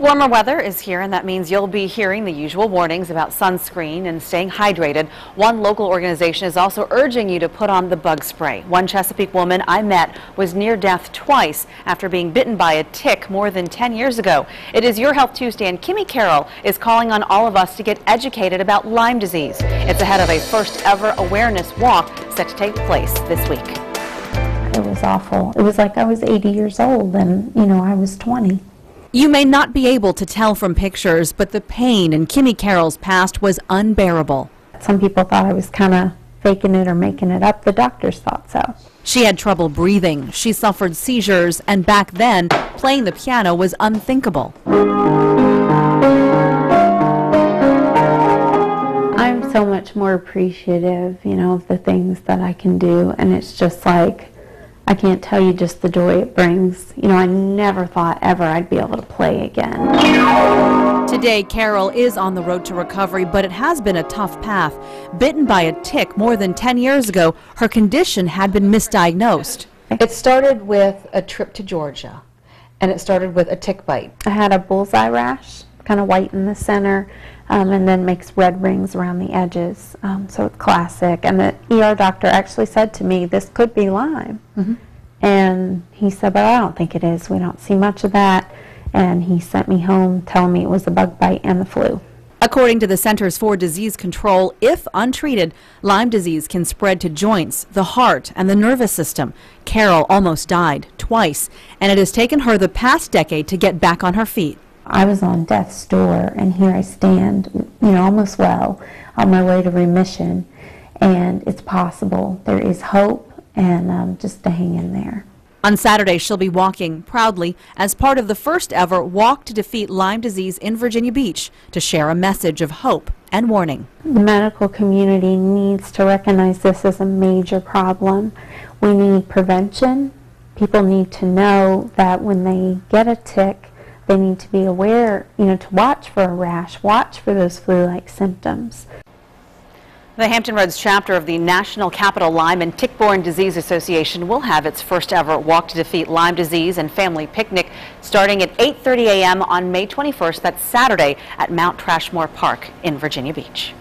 Warmer weather is here, and that means you'll be hearing the usual warnings about sunscreen and staying hydrated. One local organization is also urging you to put on the bug spray. One Chesapeake woman I met was near death twice after being bitten by a tick more than 10 years ago. It is Your Health Tuesday, and Kimmy Carroll is calling on all of us to get educated about Lyme disease. It's ahead of a first ever awareness walk set to take place this week. It was awful. It was like I was 80 years old and, you know, I was 20. You may not be able to tell from pictures, but the pain in Kimmy Carroll's past was unbearable. Some people thought I was kind of faking it or making it up. The doctors thought so. She had trouble breathing. She suffered seizures, and back then, playing the piano was unthinkable. I'm so much more appreciative, you know, of the things that I can do, and it's just like I can't tell you just the joy it brings. You know, I never thought ever I'd be able to play again. Today, Carroll is on the road to recovery, but it has been a tough path. Bitten by a tick more than 10 years ago, her condition had been misdiagnosed. It started with a trip to Georgia, and it started with a tick bite. I had a bullseye rash, kind of white in the center, um, and then makes red rings around the edges. Um, so it's classic. And the ER doctor actually said to me, this could be Lyme. Mm-hmm. And he said, but I don't think it is. We don't see much of that. And he sent me home telling me it was a bug bite and the flu. According to the Centers for Disease Control, if untreated, Lyme disease can spread to joints, the heart, and the nervous system. Carroll almost died twice, and it has taken her the past decade to get back on her feet. I was on death's door, and here I stand, you know, almost well, on my way to remission. And it's possible. There is hope, and um, just to hang in there. On Saturday, she'll be walking proudly as part of the first ever Walk to Defeat Lyme Disease in Virginia Beach to share a message of hope and warning. The medical community needs to recognize this as a major problem. We need prevention. People need to know that when they get a tick, they need to be aware, you know, to watch for a rash, watch for those flu-like symptoms. The Hampton Roads chapter of the National Capital Lyme and Tick-Borne Disease Association will have its first ever Walk to Defeat Lyme Disease and Family Picnic starting at 8.30 a.m. on May 21st. That's Saturday at Mount Trashmore Park in Virginia Beach.